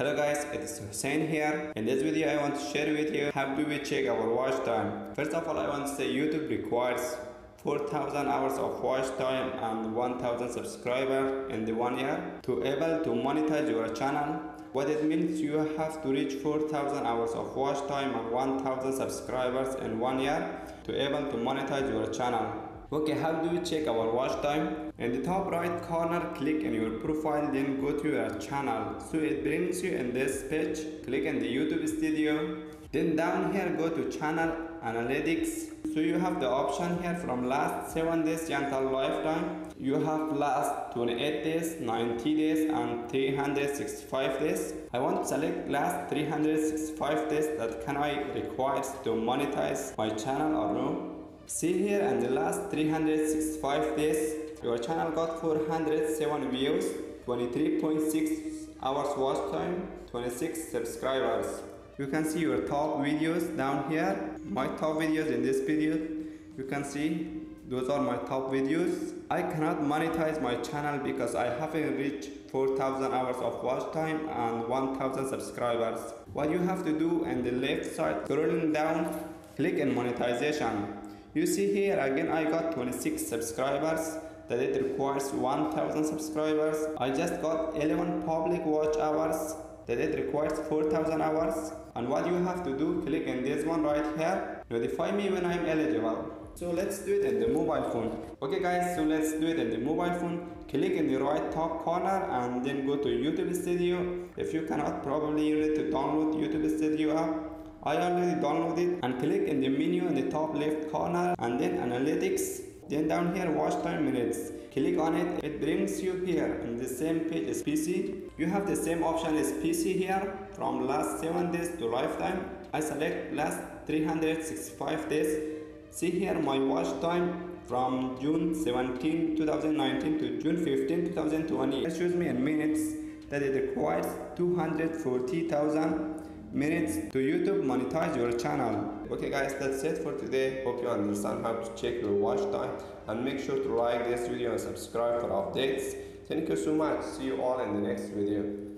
Hello guys, it is Hussein here. In this video I want to share with you how do we check our watch time. First of all I want to say YouTube requires 4000 hours of watch time and 1000 subscribers in the one year to able to monetize your channel. What it means you have to reach 4000 hours of watch time and 1000 subscribers in one year to able to monetize your channel. Okay, how do we check our watch time? In the top right corner, click on your profile, then go to your channel. So it brings you in this page. Click in the YouTube studio. Then down here, go to channel analytics. So you have the option here from last 7 days until lifetime. You have last 28 days, 90 days and 365 days. I want to select last 365 days that can I require to monetize my channel or no. See here in the last 365 days, your channel got 407 views, 23.6 hours watch time, 26 subscribers. You can see your top videos down here. My top videos in this video, you can see those are my top videos. I cannot monetize my channel because I haven't reached 4000 hours of watch time and 1000 subscribers. What you have to do on the left side, scrolling down, click on monetization. You see here again I got 26 subscribers that it requires 1000 subscribers. I just got 11 public watch hours that it requires 4000 hours and what you have to do click in this one right here notify me when I'm eligible. So let's do it in the mobile phone. Okay guys so let's do it in the mobile phone. Click in the right top corner and then go to YouTube Studio. If you cannot probably you need to download YouTube Studio app I already downloaded and click in the menu in the top left corner and then analytics. Then down here watch time minutes. Click on it. It brings you here in the same page as PC you have the same option as PC here from last 7 days to lifetime. I select last 365 days. See here my watch time from June 17 2019 to June 15 2020 it shows me in minutes. That it requires 240,000 minutes to YouTube monetize your channel. Okay guys, that's it for today. Hope you understand how to check your watch time and make sure to like this video and subscribe for updates. Thank you so much. See you all in the next video.